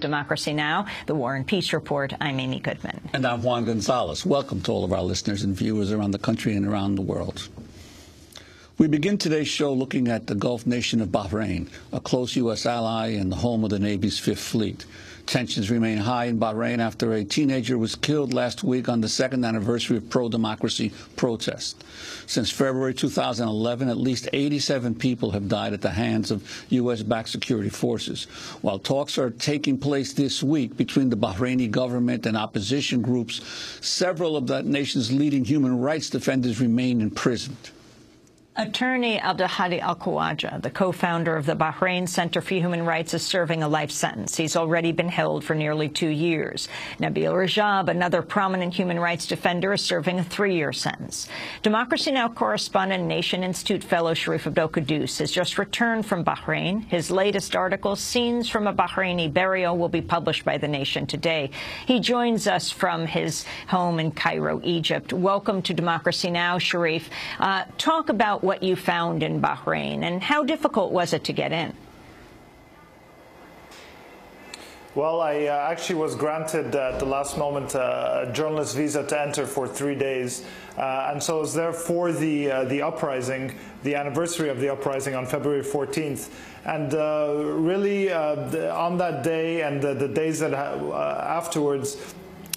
Democracy Now!, the War and Peace Report. I'm Amy Goodman. And I'm Juan Gonzalez. Welcome to all of our listeners and viewers around the country and around the world. We begin today's show looking at the Gulf nation of Bahrain, a close U.S. ally and the home of the Navy's Fifth Fleet. Tensions remain high in Bahrain after a teenager was killed last week on the second anniversary of pro-democracy protests. Since February 2011, at least 87 people have died at the hands of U.S.-backed security forces. While talks are taking place this week between the Bahraini government and opposition groups, several of that nation's leading human rights defenders remain imprisoned. Attorney Abdelhadi Al Khawaja, the co-founder of the Bahrain Center for Human Rights, is serving a life sentence. He's already been held for nearly two years. Nabeel Rajab, another prominent human rights defender, is serving a three-year sentence. Democracy Now! correspondent Nation Institute fellow Sharif Abdel Kouddous has just returned from Bahrain. His latest article, Scenes from a Bahraini Burial, will be published by The Nation today. He joins us from his home in Cairo, Egypt. Welcome to Democracy Now!, Sharif. Uh, talk about what you found in Bahrain, and how difficult was it to get in? Well, I uh, actually was granted uh, at the last moment uh, a journalist visa to enter for three days, uh, and so I was there for the uh, the uprising, the anniversary of the uprising on February 14th, and uh, really the, on that day and the, the days that afterwards.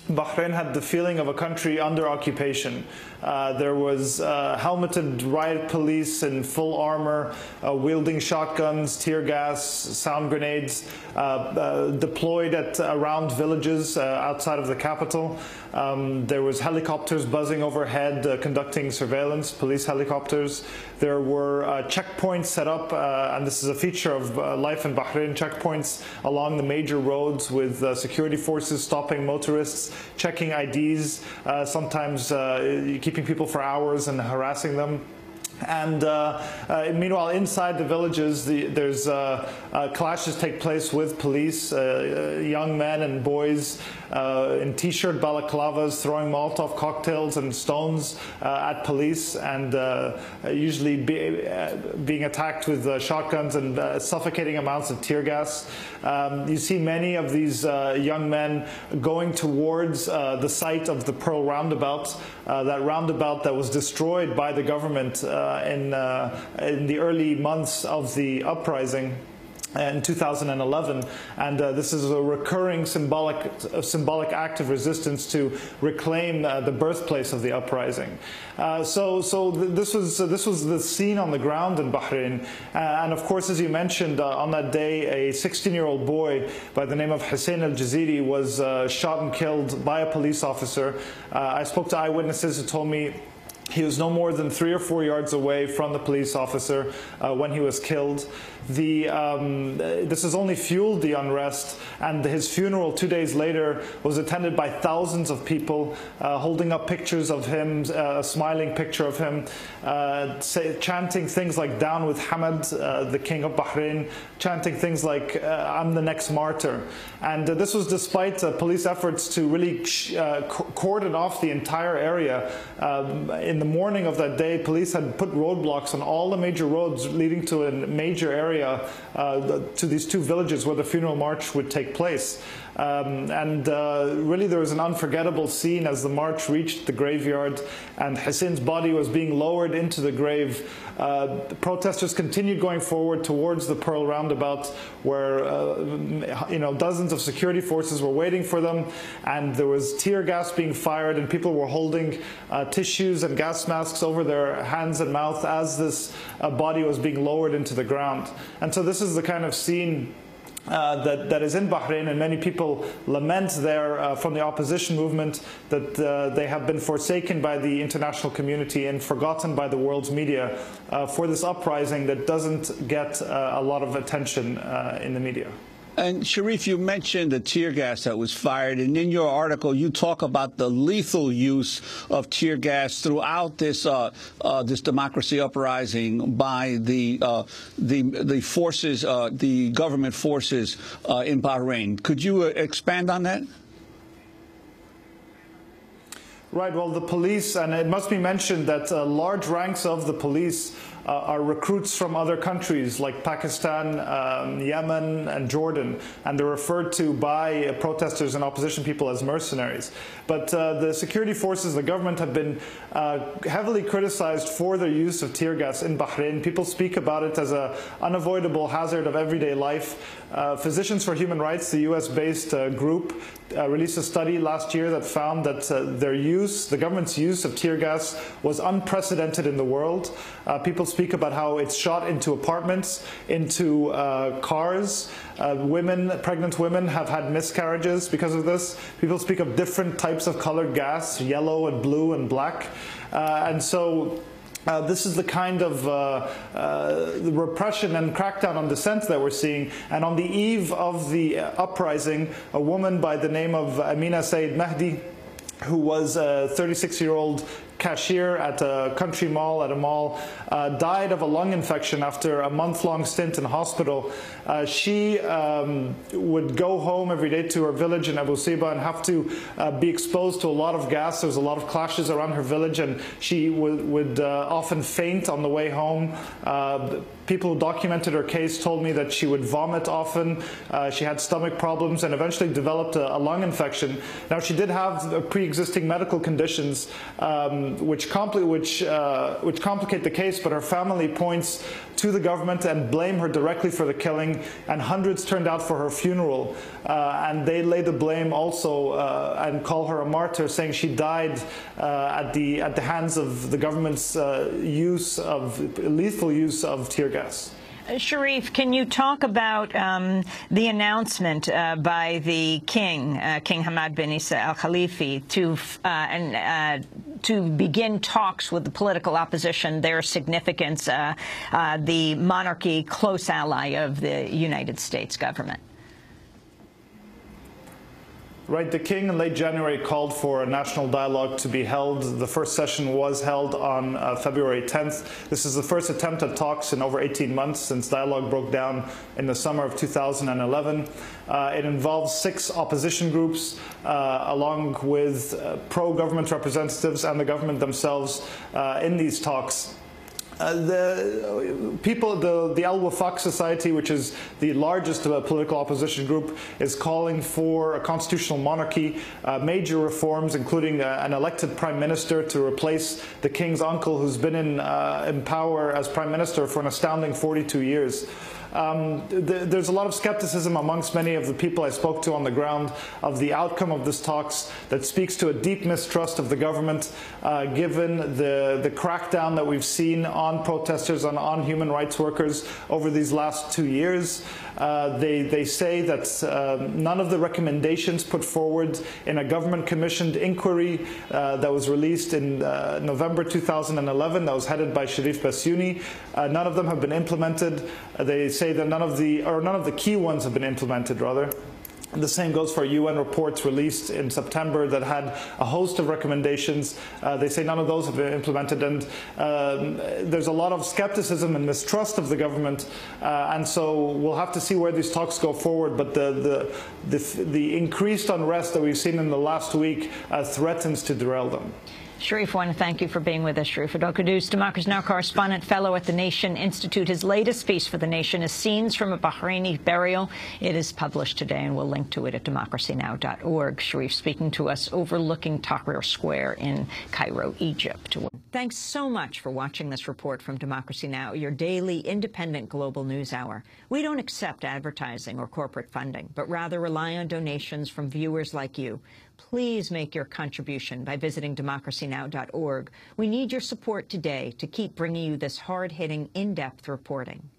Bahrain had the feeling of a country under occupation. Uh, there was uh, helmeted riot police in full armor, uh, wielding shotguns, tear gas, sound grenades, uh, uh, deployed at around villages uh, outside of the capital. Um, there was helicopters buzzing overhead, conducting surveillance, police helicopters. There were checkpoints set up, and this is a feature of life in Bahrain, checkpoints along the major roads with security forces stopping motorists, checking IDs, uh, sometimes uh, keeping people for hours and harassing them. And uh, uh, meanwhile, inside the villages, the, there's uh, uh clashes take place with police, uh, uh, young men and boys in t-shirt balaclavas throwing Molotov cocktails and stones at police, and usually be, being attacked with shotguns and suffocating amounts of tear gas. Um, you see many of these young men going towards the site of the Pearl Roundabout, that roundabout that was destroyed by the government. Uh, in, uh, in the early months of the uprising in 2011, and uh, this is a recurring symbolic, uh, symbolic act of resistance to reclaim uh, the birthplace of the uprising. Uh, so, so th this was this was the scene on the ground in Bahrain, and of course, as you mentioned, on that day, a 16-year-old boy by the name of Hussein Al Jaziri was shot and killed by a police officer. I spoke to eyewitnesses who told me he was no more than three or four yards away from the police officer uh, when he was killed. The, um, this has only fueled the unrest, and his funeral two days later was attended by thousands of people uh, holding up pictures of him, uh, a smiling picture of him, uh, say, chanting things like "Down with Hamad," uh, the king of Bahrain, chanting things like uh, "I'm the next martyr," and this was despite police efforts to really cordon off the entire area. Um, in the morning of that day, police had put roadblocks on all the major roads leading to a major area uh, to these two villages where the funeral march would take place. Um, and uh, really there was an unforgettable scene as the march reached the graveyard and Hussein's body was being lowered into the grave. Uh, the protesters continued going forward towards the Pearl Roundabout where uh, you know dozens of security forces were waiting for them and there was tear gas being fired and people were holding uh, tissues and gas masks over their hands and mouth as this uh, body was being lowered into the ground. And so this is the kind of scene uh, that, that is in Bahrain, and many people lament there uh, from the opposition movement that uh, they have been forsaken by the international community and forgotten by the world's media uh, for this uprising that doesn't get uh, a lot of attention in the media. And Sharif, you mentioned the tear gas that was fired, and in your article, you talk about the lethal use of tear gas throughout this uh, uh, this democracy uprising by the uh, the the forces, uh, the government forces uh, in Bahrain. Could you uh, expand on that? Right. Well, the police, and it must be mentioned that large ranks of the police are recruits from other countries like Pakistan, um, Yemen, and Jordan, and they're referred to by protesters and opposition people as mercenaries. But uh, the security forces, the government, have been uh, heavily criticized for their use of tear gas in Bahrain. People speak about it as an unavoidable hazard of everyday life. Uh, Physicians for Human Rights, the US-based uh, group, uh, released a study last year that found that uh, their use, the government's use of tear gas was unprecedented in the world. Uh, people speak about how it's shot into apartments, into uh, cars. women, pregnant women have had miscarriages because of this. People speak of different types of colored gas, yellow and blue and black. and so uh, this is the kind of uh, uh, repression and crackdown on dissent that we're seeing. And on the eve of the uprising, a woman by the name of Amina Said Mahdi, who was a 36 year old cashier at a country mall at a mall uh, died of a lung infection after a month-long stint in hospital. Uh, she um, would go home every day to her village in Abu Siba and have to uh, be exposed to a lot of gas. There was a lot of clashes around her village, and she would, would uh, often faint on the way home. People who documented her case told me that she would vomit often. Uh, she had stomach problems and eventually developed a, a lung infection. Now, she did have pre-existing medical conditions. Um, which, compli which, uh, which complicate the case, but her family points to the government and blame her directly for the killing, and hundreds turned out for her funeral. Uh, and they lay the blame also uh, and call her a martyr, saying she died uh, at, the, at the hands of the government's uh, use of lethal use of tear gas. Sharif, can you talk about um, the announcement uh, by the king, uh, King Hamad bin Isa al Khalifa, to uh, and uh, to begin talks with the political opposition, their significance, uh, uh, the monarchy, close ally of the United States government? Right, the King in late January called for a national dialogue to be held. The first session was held on uh, February 10th. This is the first attempt at talks in over 18 months since dialogue broke down in the summer of 2011. Uh, it involves six opposition groups, uh, along with uh, pro-government representatives and the government themselves uh, in these talks. Uh, the people, the, the Al Wafaq Society, which is the largest uh, political opposition group, is calling for a constitutional monarchy, uh, major reforms, including uh, an elected prime minister to replace the king's uncle, who's been in, uh, in power as prime minister for an astounding 42 years. Um, th there's a lot of skepticism amongst many of the people I spoke to on the ground of the outcome of this talks that speaks to a deep mistrust of the government, uh, given the, the crackdown that we've seen on protesters and on human rights workers over these last two years. Uh, they, they say that uh, none of the recommendations put forward in a government commissioned inquiry uh, that was released in uh, November 2011 that was headed by Cherif Bassiouni, uh, none of them have been implemented. they say that none of the, or none of the key ones have been implemented rather. The same goes for UN reports released in September that had a host of recommendations. Uh, they say none of those have been implemented, and um, there's a lot of skepticism and mistrust of the government. Uh, and so we'll have to see where these talks go forward. But the the the, the increased unrest that we've seen in the last week uh, threatens to derail them. Sharif, I want to thank you for being with us. Sharif Abdel Kouddous, Democracy Now! correspondent, fellow at the Nation Institute. His latest piece for The Nation is Scenes from a Bahraini Burial. It is published today, and we'll link to it at democracynow.org. Sharif speaking to us overlooking Tahrir Square in Cairo, Egypt. Thanks so much for watching this report from Democracy Now!, your daily independent global news hour. We don't accept advertising or corporate funding, but rather rely on donations from viewers like you please make your contribution by visiting democracynow.org. We need your support today to keep bringing you this hard-hitting, in-depth reporting.